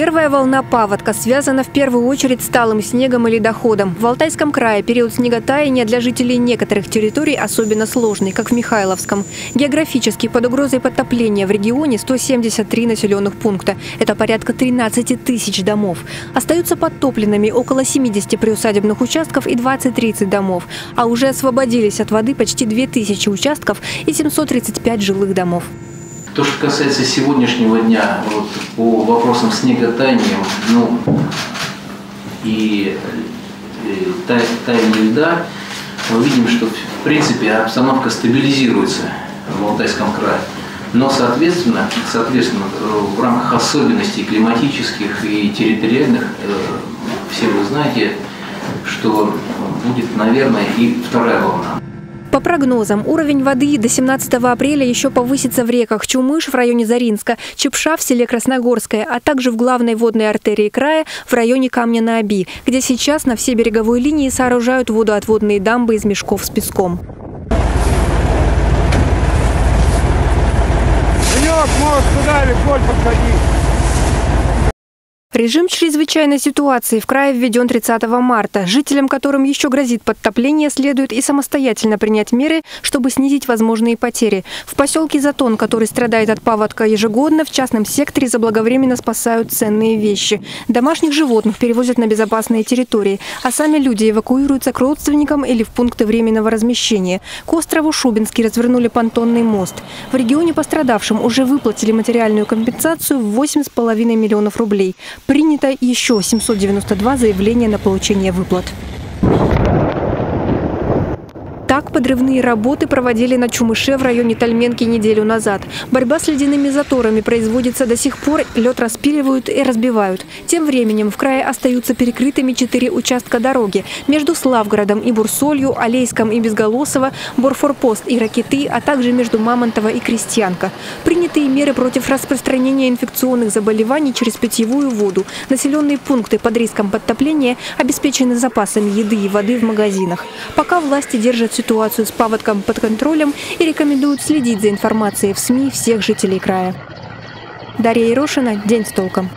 Первая волна паводка связана в первую очередь с талым снегом и ледоходом. В Алтайском крае период снеготаяния для жителей некоторых территорий особенно сложный, как в Михайловском. Географически под угрозой подтопления в регионе 173 населенных пункта. Это порядка 13 тысяч домов. Остаются подтопленными около 70 приусадебных участков и 20-30 домов. А уже освободились от воды почти 2000 участков и 735 жилых домов. То, что касается сегодняшнего дня, вот, по вопросам снеготаяния, ну, и, и таяния льда, мы видим, что в принципе обстановка стабилизируется в Алтайском крае. Но, соответственно, соответственно, в рамках особенностей климатических и территориальных, э, все вы знаете, что будет, наверное, и вторая волна. По прогнозам, уровень воды до 17 апреля еще повысится в реках Чумыш в районе Заринска, Чепша в селе Красногорское, а также в главной водной артерии края в районе Камня на Оби, где сейчас на всей береговой линии сооружают водоотводные дамбы из мешков с песком. Может, туда или подходить. Режим чрезвычайной ситуации в крае введен 30 марта. Жителям, которым еще грозит подтопление, следует и самостоятельно принять меры, чтобы снизить возможные потери. В поселке Затон, который страдает от паводка ежегодно, в частном секторе заблаговременно спасают ценные вещи. Домашних животных перевозят на безопасные территории, а сами люди эвакуируются к родственникам или в пункты временного размещения. К острову Шубинский развернули понтонный мост. В регионе пострадавшим уже выплатили материальную компенсацию в 8,5 миллионов рублей. Принято еще 792 заявления на получение выплат. Так подрывные работы проводили на Чумыше в районе Тальменки неделю назад. Борьба с ледяными заторами производится до сих пор. Лед распиливают и разбивают. Тем временем в крае остаются перекрытыми четыре участка дороги. Между Славгородом и Бурсолью, Алейском и Безголосово, Борфорпост и Ракеты, а также между Мамонтово и Крестьянка. Принятые меры против распространения инфекционных заболеваний через питьевую воду. Населенные пункты под риском подтопления обеспечены запасами еды и воды в магазинах. Пока власти держат ситуацию с паводком под контролем и рекомендуют следить за информацией в СМИ всех жителей края. Дарья Ерошина. День с толком.